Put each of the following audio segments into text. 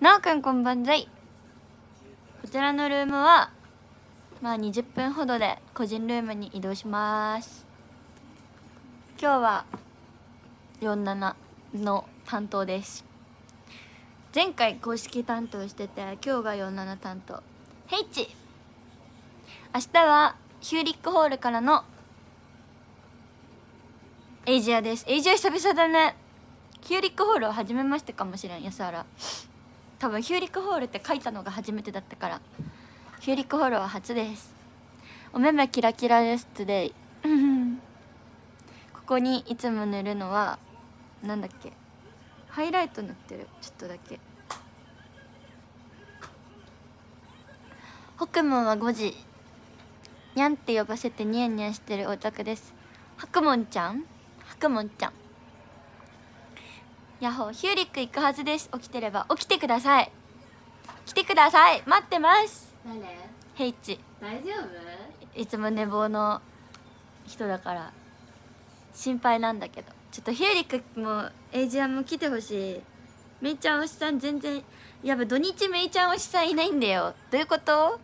なおくんこんばんざい。こちらのルームはまあ20分ほどで個人ルームに移動します。今日は47の担当です。前回公式担当してて今日が47担当。ヘイチ。明日はヒューリックホールからのエイジアです。エイジア久々だね。ヒューリックホールは初めましてかもしれん安原。多分ヒューリックホールって書いたのが初めてだったから。ヒューリックホールは初です。お目目キラキラです today ここにいつも塗るのはなんだっけ？ハイライト塗ってる。ちょっとだけ。北門は5時。にゃんって呼ばせてニヤニヤしてるオタクです。白門ちゃん？白門ちゃん。ヤッホーヒューリック行くはずです。起きてれば。起きてください。来てください。待ってます。誰ヘイチ大丈夫？いつも寝坊の人だから。心配なんだけど。ちょっとヒューリックもエイジアも来てほしい。メイちゃん推しさん全然やっぱ土日メイちゃん推しさんいないんだよ。どういうこと？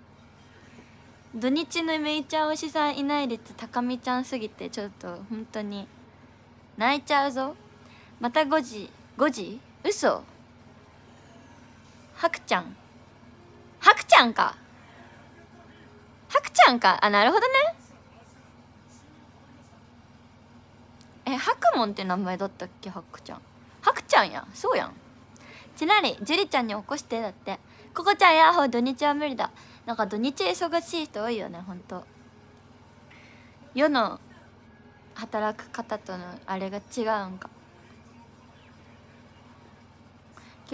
土日のメイちゃん推しさんいない率高見ちゃんすぎてちょっと本当に泣いちゃうぞ。また5時5時？嘘。ハクちゃん。ハクちゃんか。ハクちゃんか。あなるほどね。えハクモンって名前だったっけ？ハクちゃん。ハクちゃんや。そうやん。ちなりジュリちゃんに起こしてだって。ココちゃんやほ土日は無理だ。なんか土日忙しい人多いよねほんと。世の働く方とのあれが違うんか。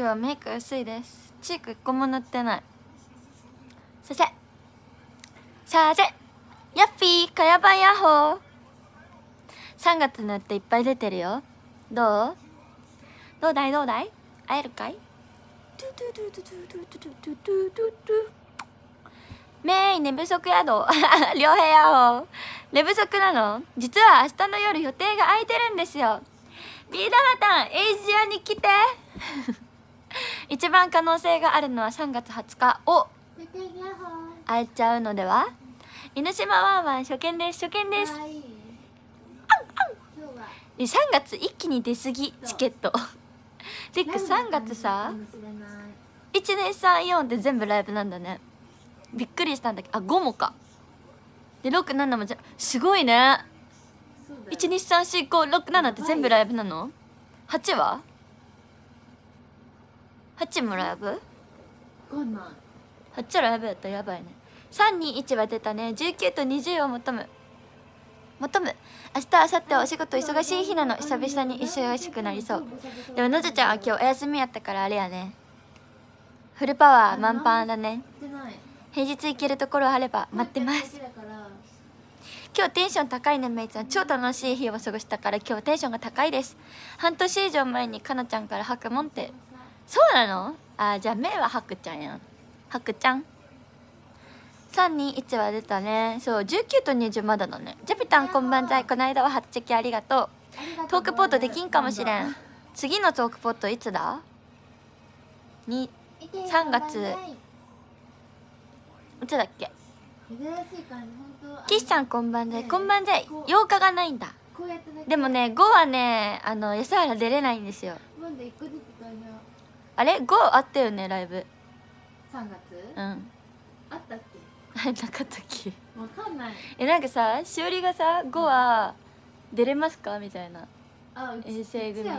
今日はメイク薄いです。チーク一個も塗ってない。させさせやっぴーかやばんやっほー。3月塗っていっぱい出てるよ。どう？どうだい？どうだい？会えるかい？メイ寝不足やど 両部屋を。寝不足なの？実は明日の夜予定が空いてるんですよ。ビーダマタンエイジアに来て。一番可能性があるのは3月20日を会えちゃうのでは？犬島ワンワン初見です初見です。はい。え3月一気に出過ぎチケット。てか3月さ1234って全部ライブなんだね。びっくりしたんだけどあ5もか。で67もじゃすごいね。1234567って全部ライブなの？8は？?8 もライブこんなん ?8 ライブやったらやばいね。321は出たね。19と20を求む。求む。明日明後日はお仕事忙しい日なの。久々に忙しくなりそう。でものずちゃんは今日お休みやったからあれやね。フルパワー満帆だね。平日行けるところあれば待ってます。今日テンション高いねメイちゃん。超楽しい日を過ごしたから今日テンションが高いです。半年以上前にかなちゃんからハクモンってそうなの？あじゃあメイはハクちゃんやん。ハクちゃん？321は出たね。そう19と20まだだね。ジャピタンこんばんざい。この間は初チェキありがとう。トークポットできんかもしれん。次のトークポットいつだ？に3月。いつだっけ？岸さんこんばんざい。こんばんざい。8日がないんだ。でもね5はねあの安原出れないんですよあれ？5あったよねライブ。三月？うん。あったっ なかったっけ？けわかんない。えなんかさしおりがさ5は出れますか？みたいな。あうち遠征組。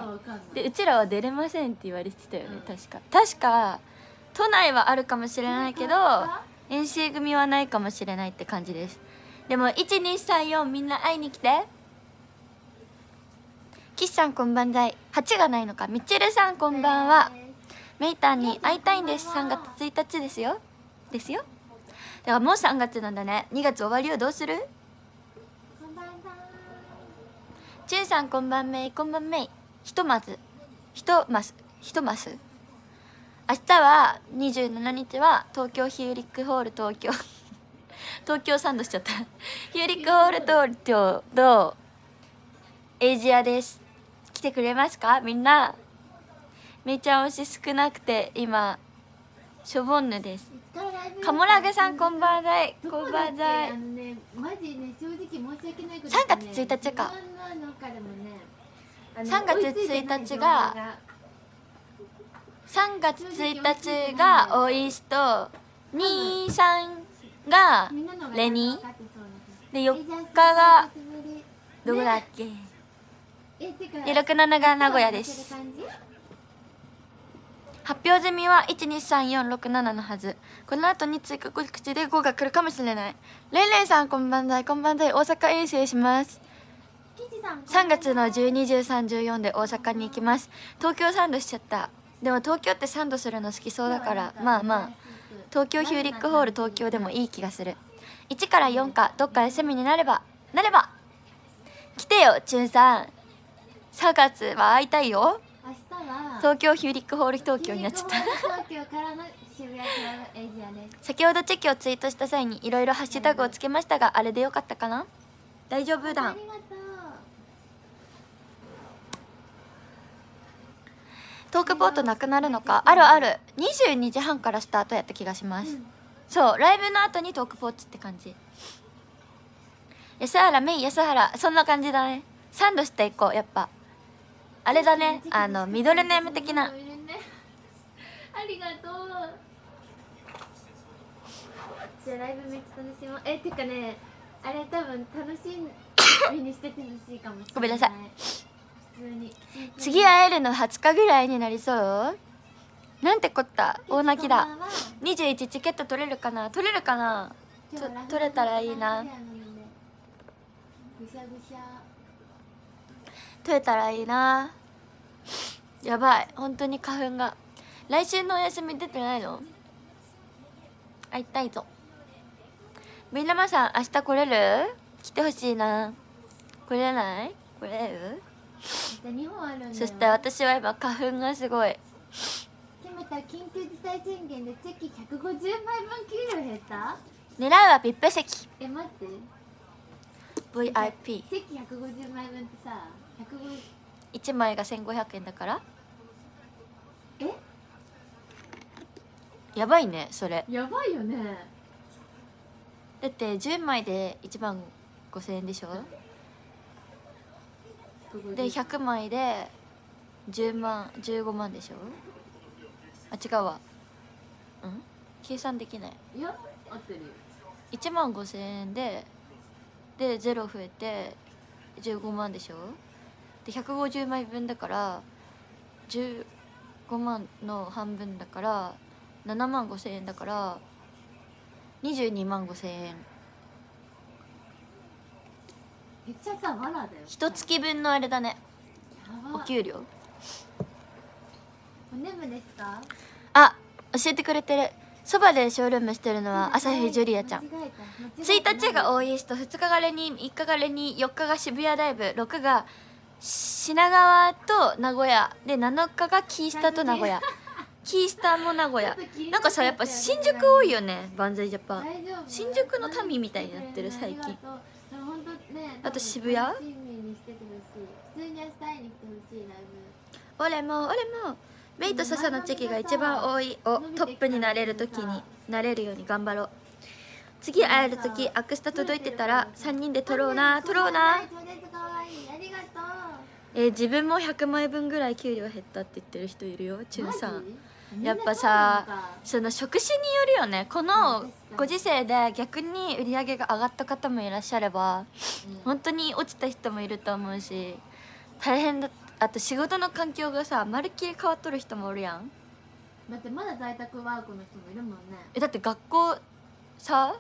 でうちらは出れませんって言われてたよね、うん。確か。確か都内はあるかもしれないけどあ遠征組はないかもしれないって感じです。でも1234みんな会いに来て。岸さんこんばんざい。8がないのか。みちるさんこんばんはメイタンに会いたいんです。3月1日ですよ。ですよ。だからもう3月なんだね。2月終わりをどうする？こんばんはチュンさんこんばんめ。いこんばんめい。ひとまず。ひとます。ひとます。明日は27日は東京ヒューリックホール東京。東京サンドしちゃった。ヒューリックホール東京とエイジアです。来てくれますか？みんな。めいちゃん推し少なくて今しょぼんぬです。カモラグさんこんばんは。どここんばんは。のねマジね正直申し訳ないこと3月1日か。自分の中でもねあの3月追いついてない1日が3月1日が大石と23がレニ分かってそうなで4えじゃあ日がどこだっけ？で67が名古屋です発表済みは123467のはず。この後に追加告知で5が来るかもしれない。レンレンさんこんばんだいこんばんだい。大阪遠征します。キジさん3月の121314で大阪に行きます。東京サンドしちゃった。でも東京ってサンドするの好きそうだから。まあまあ。東京ヒューリックホール東京でもいい気がする。1から4かどっか休みになればなれば。来てよ中3 3月は会いたいよ東京ヒューリックホール東京になっちゃった。先ほどチェキをツイートした際にいろいろハッシュタグをつけましたがあれでよかったかな？大丈夫だ。トークポートなくなるのか？あるある。22時半からスタートやった気がします、そうライブの後にトークポーチって感じ。安原メイ安原そんな感じだね。サンドしていこうやっぱあれだね。あのミドルネーム的な。ありがとう。じゃあライブめっちゃ楽しもう。えてかねあれ多分楽しみにしててほしいかもしれない。ごめんなさい。普通に。次会えるの20日ぐらいになりそう。なんてこった大泣きだ。こんばんは21チケット取れるかな？取れるかな？取れたらいいな。ぐしゃぐしゃ取れたらいいな。やばい。本当に花粉が。来週のお休み出てないの？会いたいぞ。みんなまさん明日来れる？来てほしいな。来れない？来れる？そして私は今花粉がすごい。決めた緊急事態宣言でチェキ150枚分給料減った？狙うは VIP 席。え待って。VIP1 チェキ150枚分ってさ150枚が1500円だから。え？やばいねそれ。やばいよね。だって10枚で1万5000円でしょ？で？100枚で10万15万でしょ？あ違うわ。うん？計算できない。いや合ってるよ。1万5000円ででゼロ増えて15万でしょ？で150枚分だから15万の半分だから7万5000円だから22万5000円。めっちゃさわらだよ。一月分のあれだね。お給料。お眠ですか？あ教えてくれてる。そばでショールームしてるのは朝日ジュリアちゃん。間違えた間違えた。1日が大石と2日がレニ3日がレニ4日が渋谷ライブ6が品川と名古屋で7日がキースタと名古屋。キースタも名古屋。なんかさやっぱ新宿多いよね万歳ジャパン新宿の民みたいになってる最近。あと渋谷？俺も俺も。メイと笹のチェキが一番多い。をトップになれる時になれるように頑張ろう。次会える時アクスタ届いてたら3人で撮ろうな撮ろうな。ありがとえー自分も100枚分ぐらい給料減ったって言ってる人いるよ。中う3マジ？やっぱさその職種によるよね。このご時世で逆に売り上げが上がった方もいらっしゃればん。だ本当に落ちた人もいると思うし大変だあと仕事の環境がさまるっきり変わっとる人もおるやん。だってまだ在宅ワークの人もいるもんね。えだって学校さ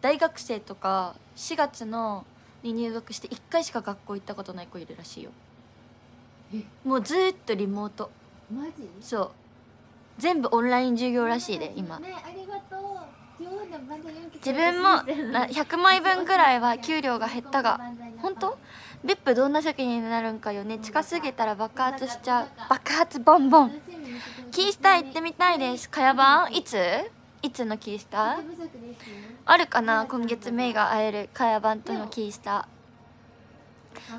大学生とか4月のに入学して1回しか学校行ったことない子いるらしいよ。えもうずーっとリモート。マジ？そう。全部オンライン授業らしいで今。自分も な100枚分ぐらいは給料が減ったが。本当？別府どんな席になるんかよね。近すぎたら爆発しちゃう。爆発ボンボン。キースター行ってみたいです。かやばんい。つ？いつのキースター？あるかな今月メイが会えるかやばんとのキースタ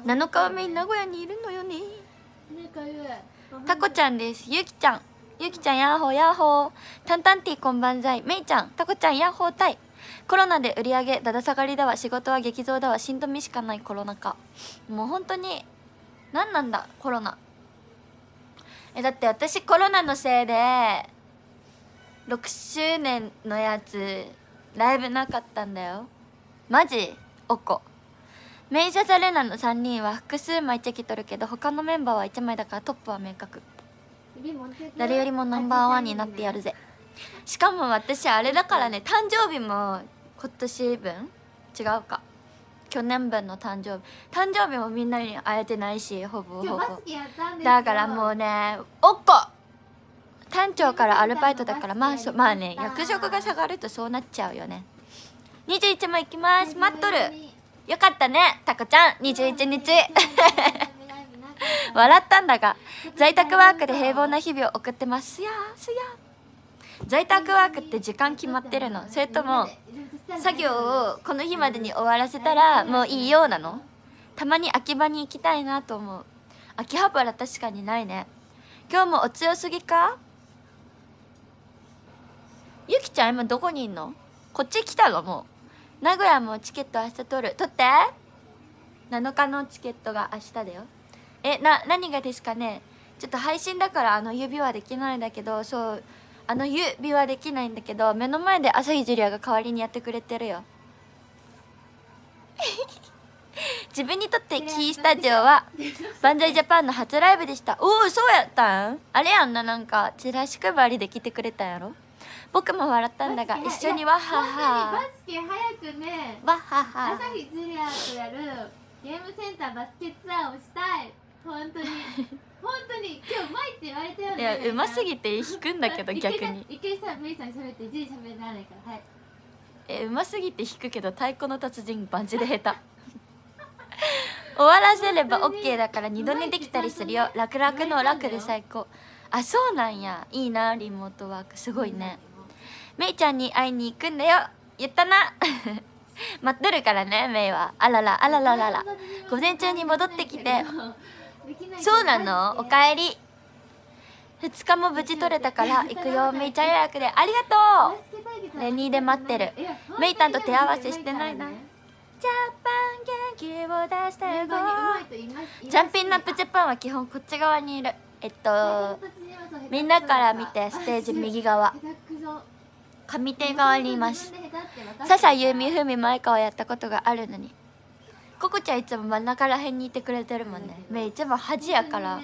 ー。7日はメイ名古屋にいるのよねタコちゃんです。ゆきちゃん。ゆきちゃんヤッホーヤッホー。タンタンティーこんばんざい。めいちゃん。タコちゃんヤッホータイコロナで売り上げだだ下がりだわ。仕事は激増だわ。しんどみしかないコロナ禍。もう本当に何なんだコロナ。えだって私コロナのせいで6周年のやつライブなかったんだよ。マジ？おこ。メイジャザレナの3人は複数枚チェキ取るけど他のメンバーは1枚だからトップは明確。誰よりもナンバーワンになってやるぜ。しかも私あれだからね誕生日も今年分？違うか。去年分の誕生日。誕生日もみんなに会えてないしほぼほぼ。だからもうねおっこ！店長からアルバイトだからまあそまあね役職が下がるとそうなっちゃうよね。21も行きます。待っとるよかったねタコちゃん。21日。笑ったんだが在宅ワークで平凡な日々を送ってますすやーすや在宅ワークって時間決まってるの。それとも作業をこの日までに終わらせたらもういいようなの？たまに秋葉に行きたいなと思う。秋葉原確かにないね。今日もお強すぎか？ゆきちゃん今どこにいんの？こっち来たのもう名古屋もチケット明日取る。取って。7日のチケットが明日だよ。えな何がですかね。ちょっと配信だからあの指輪できないんだけどそうあの指輪できないんだけど目の前で朝日ジュリアが代わりにやってくれてるよ。自分にとってキースタジオはバンザイジャパンの初ライブでした。おおそうやったん？あれやんななんかチラシ配りで来てくれたんやろ？僕も笑ったんだが一緒にワッハッハバスケ早くねワッハッハ朝日ジュリアとやるゲームセンターバスケツアーをしたい。本当に。本当に。今日うまいって言われたよいね。やうますぎて弾くんだけど逆に。一回さメイさん喋ってジュリ喋らないから。はい。えうますぎて弾くけど太鼓の達人バンジで下手。終わらせれば OK だから二度寝できたりするよ。楽々の楽で最高あそうなんや。いいなリモートワーク。すごいね。めいちゃんに会いに行くんだよ。言ったな。待っとるからねめいは。あららあらららら。午前中に戻ってきて。そうなの？おかえり。2日も無事取れたから行くよ。めいちゃん予約で。ありがとう。レニーで待ってる。メイタンと手合わせしてないな。ジャパン元気を出していこうジャンピンナップジャパンは基本こっち側にいる。えっとみんなから見てステージ右側。上手側にいます。笹優美ふみ前川やったことがあるのに。ココちゃんいつも真ん中らへんにいてくれてるもんね。めいいつも恥やから。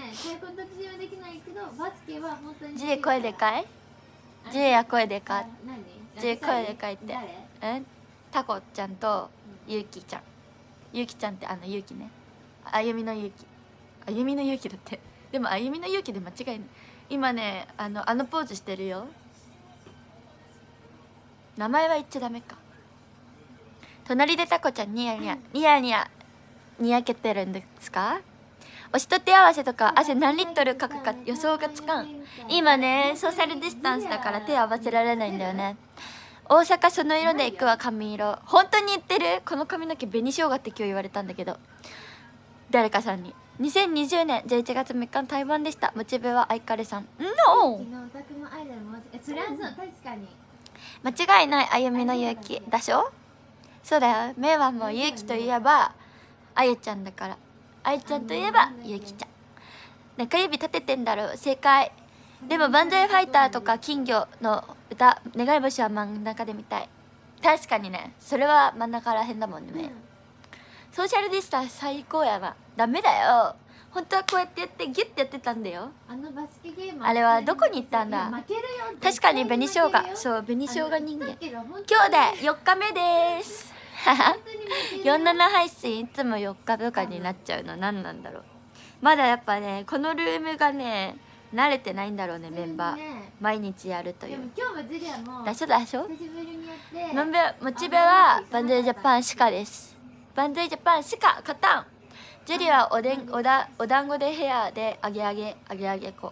ジエ声でかいジエや声でかい。ジエ声でかいって。え？タコちゃんとゆうきちゃん。ゆうきちゃんってあのゆうきね。あゆみのゆうきあゆみのゆうきだって。でもあゆみのゆうきで間違いない今ねあのあのポーズしてるよ。名前は言っちゃダメか。隣でタコちゃんニヤニヤニヤニヤにやけてるんですか？押しと手合わせとか汗何リットルかくか予想がつかん。今ねソーシャルディスタンスだから手合わせられないんだよね。大阪その色で行くわ髪色。本当に言ってる？この髪の毛紅しょうがって今日言われたんだけど。誰かさんに2020年11月3日の台湾でした。モチベはアイカレさん。う確かに。間違いないあゆみの勇気。だしょ？そうだよ。目はもう勇気といえばあゆちゃんだから。あゆちゃんといえばゆきちゃん。中指立ててんだろう。正解。でも「万歳ファイター」とか「金魚」の歌「願い星」は真ん中で見たい。確かにね。それは真ん中らへんだもんね、ソーシャルディスタンス最高やなダメだよ。本当はこうやってやってギュッてやってたんだよ。あのバスケゲームあれはどこに行ったんだ？負けるよ確かに紅生姜そう紅生姜人間。今日で4日目です。47配信いつも4日とかになっちゃうの。何なんだろう。まだやっぱねこのルームがね慣れてないんだろうねメンバー。毎日やるという。今日もジュリアもだしょだしょモチベはバンドイジャパンしかですバンドイジャパンしか勝たん。ジュリはおでんおだお団子でヘアであげあげあげあげこ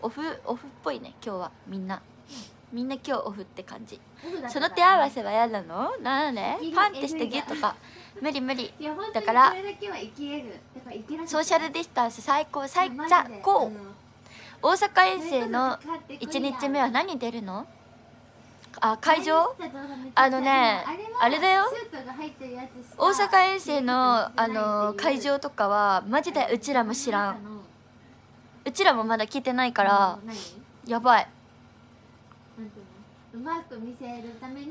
オフオフっぽいね今日は。みんな。みんな今日オフって感じ。その手合わせは嫌なの？なんでギリパンってしてギュッとか。無理無理。だからソーシャルディスタンス最高最高。大阪遠征の1日目は何出るの？あ会場？あのねあれだよ。大阪遠征のあの会場とかはマジでうちらも知らん。うちらもまだ聞いてないから何？やばい。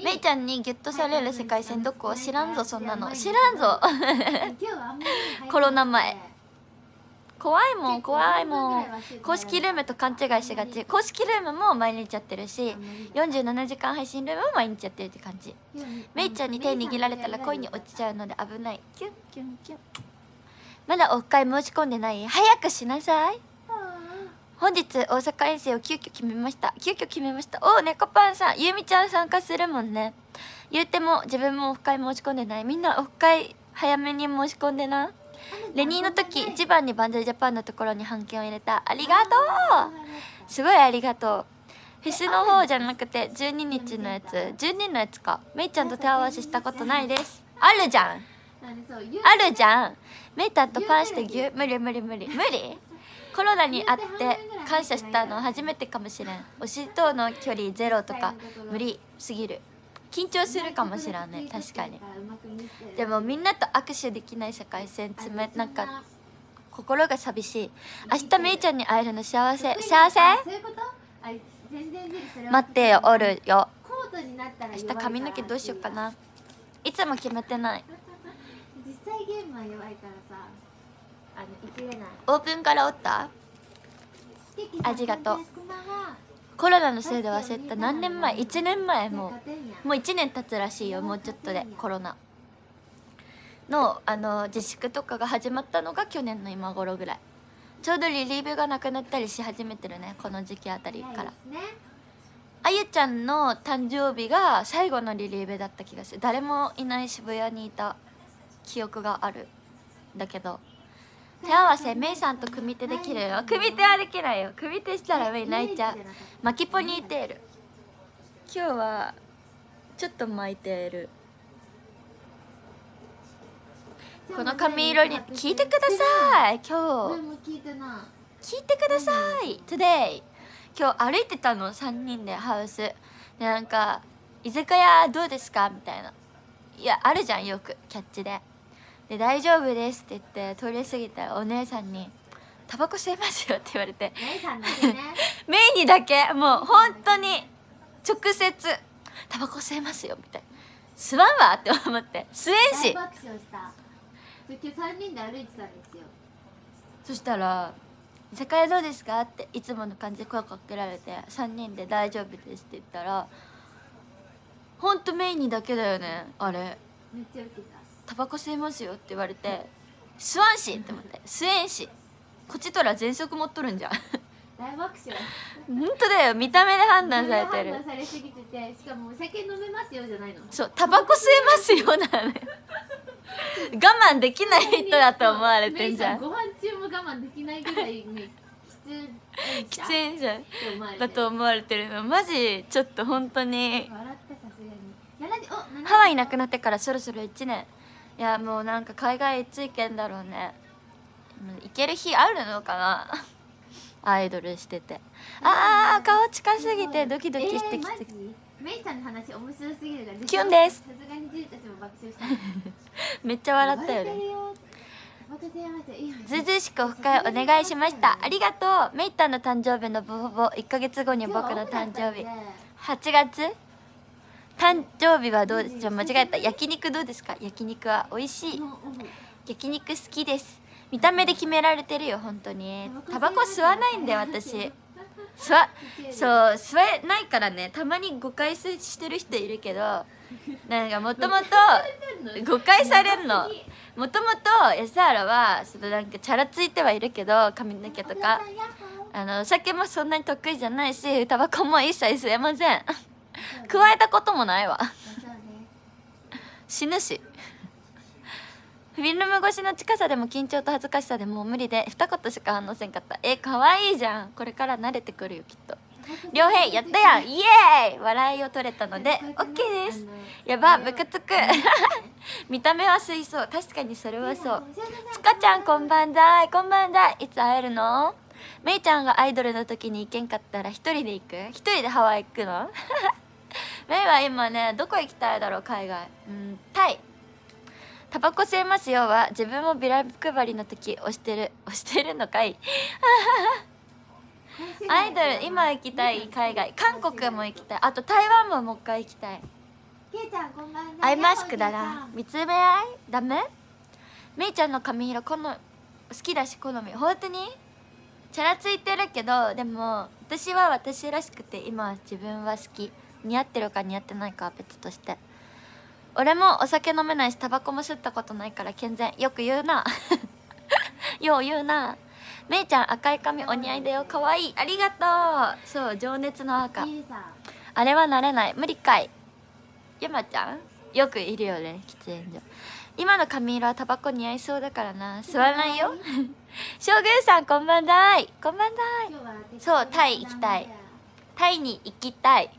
めいちゃんにギュッとされる世界線どこ？知らんぞそんなの。知らんぞ。コロナ前怖いもん怖いもん。公式ルームムと勘違いしがち。公式ルームも毎日やってるし47時間配信ルームも毎日やってるって感じ。めいちゃんに手握られたら恋に落ちちゃうので危ない。キュンキュンキュン。まだオフ会申し込んでない？早くしなさい。本日大阪遠征を急遽決めました。急遽決めました。おお猫パンさん。ゆうみちゃん参加するもんね。言うても自分もオフ会申し込んでない。みんなオフ会早めに申し込んでなレニーの時一番にバンドジャパンのところに半券を入れた。ありがとう。すごいありがとう。フェスの方じゃなくて12日のやつ。12のやつか。めいちゃんと手合わせしたことないです。あるじゃん。あるじゃん。メイタンとパンしてぎゅ無理無理無理。無理？コロナにあって感謝したの初めてかもしれん。推しとの距離ゼロとか無理すぎる緊張するかもしらんね確かに。でもみんなと握手できない世界線つめな。んか心が寂しい。明日めいちゃんに会えるの幸せ。幸せ？待ってよおるよ。明日髪の毛どうしようかな。いつも決めてない。実際ゲームは弱いからさ。あのれない。オープンからおった？ありがとうコロナのせいで忘れた何年前？1年前もう。もう1年経つらしいよ。もうちょっとでコロナ。のあの自粛とかが始まったのが去年の今頃ぐらい。ちょうどリリーベがなくなったりし始めてるね。この時期あたりから。あゆちゃんの誕生日が最後のリリーベだった気がする。誰もいない渋谷にいた記憶がある。だけど手合わせメイさんと組手できるよ。組手はできないよ。組手したらメイ泣いちゃう。巻きポニーテール。今日はちょっと巻いてる。この髪色に聞いてください。今日。聞いてな聞いてください。Today 今日歩いてたの。3人でハウス。でなんか「居酒屋どうですか?」みたいな。いやあるじゃんよく。キャッチでで「大丈夫です」って言って通り過ぎたらお姉さんに「タバコ吸えますよ」って言われて。姉さんだけね。メイにだけ。もう本当に直接「タバコ吸えますよ」みたいな「吸わんわ」って思って。吸えんし。大爆笑した。今日3人で歩いてたんですよ。そしたら「居酒屋どうですか?」っていつもの感じで声かけられて3人で「大丈夫です」って言ったらほんとメイにだけだよねあれ。めっちゃウケた「タバコ吸えますよ」って言われて「吸わんし」って思って「吸えんし」こっちとら全速持っとるんじゃん。大爆笑。本当だよ。見た目で判断されてる。判断されすぎててしかもお酒飲めますよじゃないの。そうタバコ吸えますよなのよ。我慢できない人だと思われてんじゃん。ご飯中も我慢できないぐらいね喫喫煙者煙だと思われてる。のマジちょっと本当に。笑ったさすがに。70お70ハワイなくなってからそろそろ1年いやもうなんか海外いつ行けんだろうね。行ける日あるのかな？アイドルしてて。あー顔近すぎてドキドキしてきて。えーマジ？メイさんの話面白すぎるからキュンです。さすがにジュたちも爆笑した めっちゃ笑ったよね。ずうずうしくオフ会お願いしました。ありがとう。メイタンの誕生日のボボボ1ヶ月後に僕の誕生日。8月？誕生日はどうですちょ間違えた。焼肉どうですか？焼肉は美味しい。焼肉好きです。見た目で決められてるよ本当に。タバコ吸わないんだよ私。吸わそう吸えないからね。たまに誤解してる人いるけどなんかもともと誤解されんの。もともと安原はそのなんかチャラついてはいるけど髪の毛とか。あのお酒もそんなに得意じゃないしタバコも一切吸えません。加えたこともないわ。死ぬし。フィルム越しの近さでも緊張と恥ずかしさでもう無理で二言しか反応せんかった。え可愛いじゃん。これから慣れてくるよきっと。良平やったやん。イエーイ。笑いを取れたので OK です。やばムカつく。見た目は水槽。確かにそれはそう。つかちゃんこんばんだい。こんばんだい。いつ会えるの？めいちゃんがアイドルの時に行けんかったら一人で行く？一人でハワイ行くの？めいは今ねどこ行きたいだろう海外。うんタイ。タバコ吸えますよは自分もビラ配りの時押してる押してるのかい？アイドル今行きたい海外。韓国も行きたい。あと台湾ももう一回行きたい。けいちゃんこんばんは。アイマスクだな。見つめ合い？ダメ？めいちゃんの髪色この好きだし好み。本当に？チャラついてるけどでも私は私らしくて今は自分は好き似合ってるか似合ってないかは別として。俺もお酒飲めないしタバコも吸ったことないから健全。よく言うな。よう言うな。めいちゃん赤い髪お似合いだよ。かわい。いありがとう。そう情熱の赤。あれはなれない。無理かい。ゆまちゃん？よくいるよね。喫煙所。今の髪色はタバコ似合いそうだからな。吸わないよ。将軍さんこんばんだい。こんばんだい。そうタイ行きたい。タイに行きたい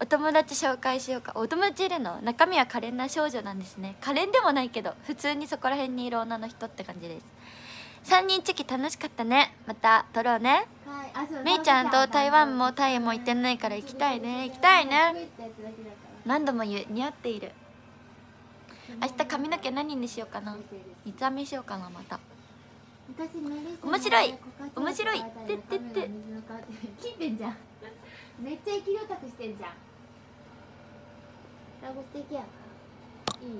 お友達紹介しようか。お友達いるの？中身は可憐な少女なんですね。可憐でもないけど普通にそこら辺にいる女の人って感じです。3人チェキ楽しかったね。また撮ろうね。はい。めいちゃんと台湾もタイも行ってないから行きたいね。行きたいね。何度も言う似合っている。明日髪の毛何にしようかな。三つ編みしようかなまた。面白い。面白い。てってって。切ってんじゃんめっちゃ生き量託してんじゃん。ラブ素敵やな。いい？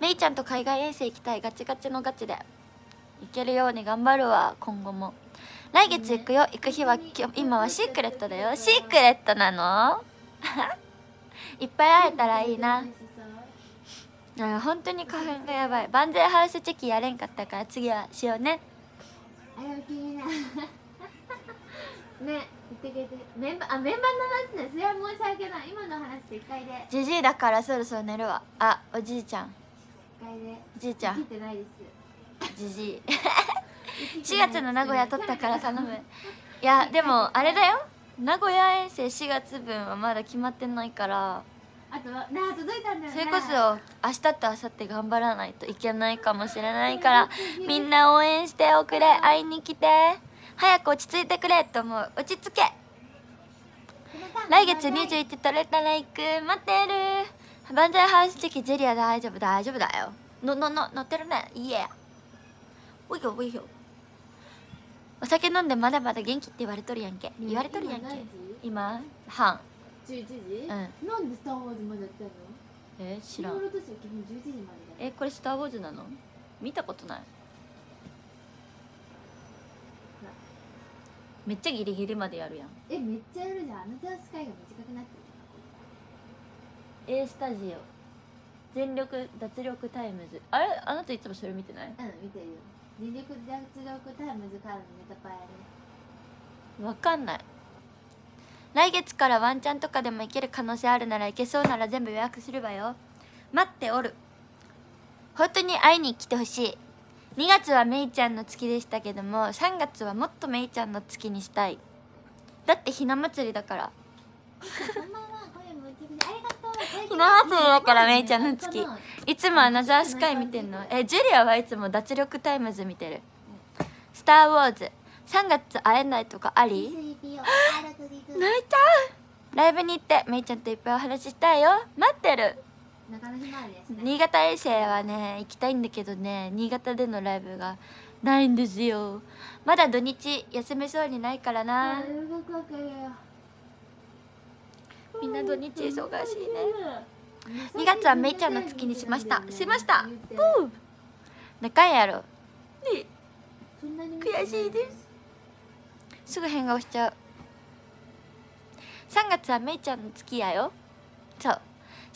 めいちゃんと海外遠征行きたい。ガチガチのガチで。行けるように頑張るわ今後も。来月行くよ。行く日はきょ今はシークレットだよ。シークレットなの？いっぱい会えたらいいな。あ本当に花粉がやばい。万全ハウスチェキやれんかったから次はしようね。あや気になる。ね言ってくれてメンバーあメンバーの話ねそれは申し訳ない。今の話って一回で。じじいだからそろそろ寝るわ。あおじいちゃん。一回で。じいちゃん。てないです。じじい。4月の名古屋取ったから頼む。いやでもあれだよ。名古屋遠征4月分はまだ決まってないから。あとはなあ届いたんだよね。それこそ明日と明後日頑張らないといけないかもしれないから。みんな応援しておくれ。会いに来て早く落ち着いてくれと思う。落ち着け。来月21取れたら行く待ってる。万歳ハウスチェキジュリア大丈夫？大丈夫だよ。ののの乗ってるね。いいえ。おいよおいよお酒飲んでまだまだ元気って言われとるやんけ。言われとるやんけ。今半。11時？うん。なんでスター・ウォーズまでやってんの？え知らん。昨日の年は基本11時までだよ。えこれ「スター・ウォーズ」なの？見たことないめっちゃギリギリまでやるやん。えめっちゃやるじゃん。アナザースカイが短くなってる。A スタジオ。全力脱力タイムズ。あれ？あなたいつもそれ見てない？うん見てるよ。全力脱力タイムズからのネタパレあるわかんない。来月からワンチャンとかでも行ける可能性あるなら行けそうなら全部予約するわよ。待っておる。本当に会いに来てほしい2月はめいちゃんの月でしたけども3月はもっとめいちゃんの月にしたい。だってひな祭りだから。ひな祭りだからめいちゃんの月。いつもアナザースカイ見てんの。えジュリアはいつも脱力タイムズ見てる。スター・ウォーズ。3月会えないとかあり？泣いたライブに行ってめいちゃんといっぱいお話ししたいよ。待ってる中野ひまわりですね。新潟遠征はね行きたいんだけどね新潟でのライブがないんですよ。まだ土日休めそうにないからあなみんな土日忙しいね。2月はめいちゃんの月にしました。しました。うー仲やろ。ね。悔しいです。すぐ変顔しちゃう。3月はめいちゃんの月やよ。そう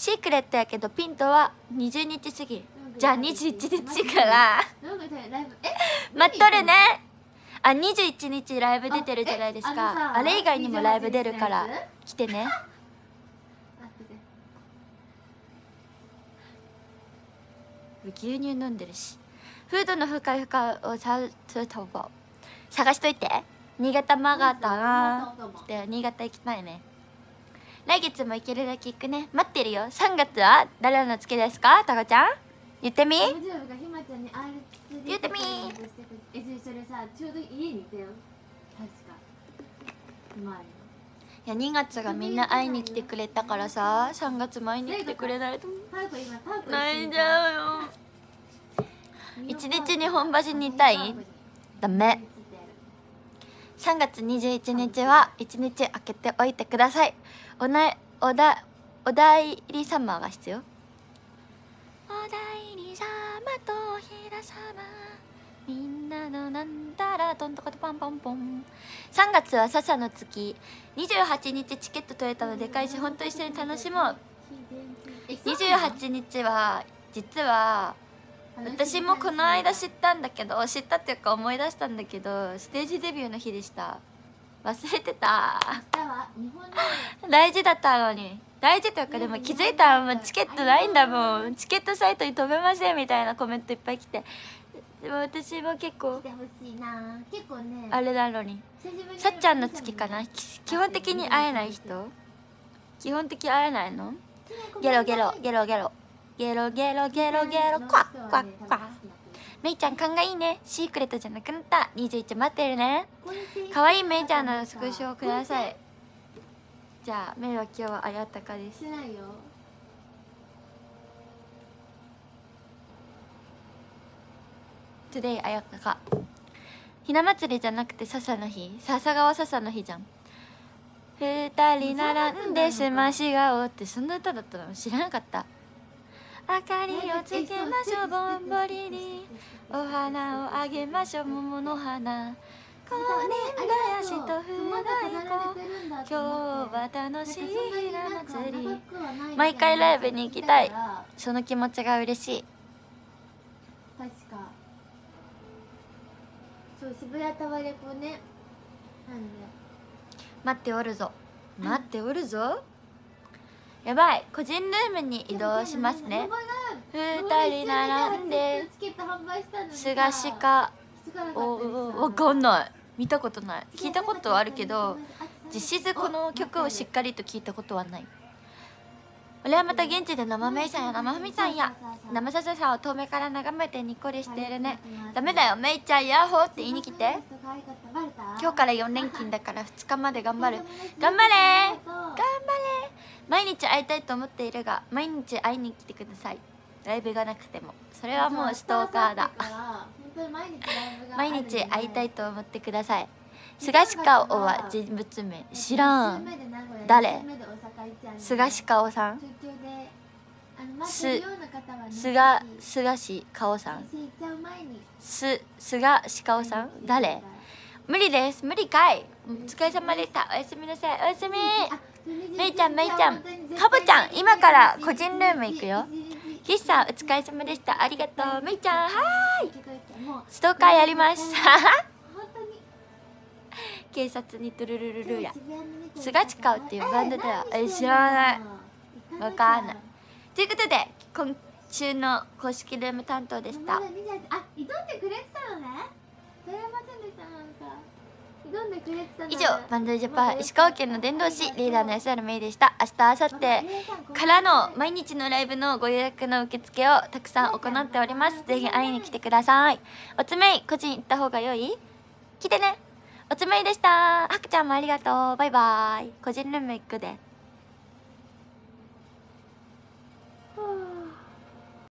シークレットやけどピントは20日過ぎ。じゃあ21日から。待っとるね。あ21日ライブ出てるじゃないですか。あれ以外にもライブ出るから28日のや来てね。牛乳飲んでるし。フードの深い深をさととぼ探しといて。新潟曲がったな。妹もで新潟行きたいね来月も行けるだけ行くね。待ってるよ。3月は誰の月ですか？タコちゃん？言ってみ？大丈夫か？ひまちゃんに R2D 言ってみ。えそれさちょうど家にいたよ。確か。いや2月がみんな会いに来てくれたからさ3月も会いに来てくれないと。泣いちゃうよ。一日に本場所にいたい？ダメ3月21日は1日空けておいてください。おなおだお代理様が必要？お代理様とおひら様みんなのなんだらどんとかとパンパンポン。3月は笹の月。28日チケット取れたのでかいし本当一緒に楽しもう。28日は実は私もこの間知ったんだけど知ったっていうか思い出したんだけどステージデビューの日でした。忘れてた。大事だったのに。大事というかでも気づいたらチケットないんだもん。チケットサイトに飛べませんみたいなコメントいっぱい来て。でも私も結構あれなのに。さっちゃんの月かな？き基本的に会えない人？基本的に会えないの？ゲロゲロゲロゲロゲロゲロゲロゲロクワックワックワッめいちゃん勘がいいね。シークレットじゃなくなった。21待ってるね。かわいいめいちゃんのスクショをください。じゃあめいは今日はあやたかです。してないよ。Today あやたか。ひな祭りじゃなくて笹の日。笹川笹の日じゃん。二人並んでスマシ顔ってそんな歌だったの知らなかった明かりをつけましょうぼんぼりに。お花をあげましょう桃の花。こねんだやしとふ今日は楽しいひな祭り。毎回ライブに行きたい。その気持ちが嬉しい。確か。そう渋谷タワレコね。なんで。待っておるぞ。待っておるぞやばい。個人ルームに移動しますね。二人並んで。すがしか。おわかんない。見たことない。聞いたことはあるけど実質この曲をしっかりと聞いたことはない。俺はまた現地で生めいさんや生ふみさんや生さささを遠目から眺めてにっこりしているね。ダメだよめいちゃんヤッホーって言いに来て。今日から4連勤だから2日まで頑張る。頑張れ。頑張れ毎日会いたいと思っているが毎日会いに来てください。ライブがなくても。それはもうストーカーだ。毎日会いたいと思ってください。菅鹿尾は人物名。知らん。誰？菅鹿尾さん？す菅菅氏かおさんす菅鹿尾さん？誰？無理です。無理かい。お疲れ様でした。おやすみなさい。おやすみめいちゃんめいちゃん。かぼちゃん今から個人ルーム行くよ。岸さんお疲れ様でした。ありがとう。めいちゃんはーいストーカーやります 警察にトゥルルルルや。菅地顔っていうバンドだよ。え知らない。わかんない。ということで今週の公式ルーム担当でした。あ、挑んでくれてたのね。それはませんでしたなんか。以上バンドジャパン石川県の伝道師リーダーの安原芽衣でした。明日明後日からの毎日のライブのご予約の受付をたくさん行っております。ぜひ会いに来てください。おつめい個人行った方が良い？来てね。おつめいでした。はくちゃんもありがとう。バイバイ。個人ルーム行くで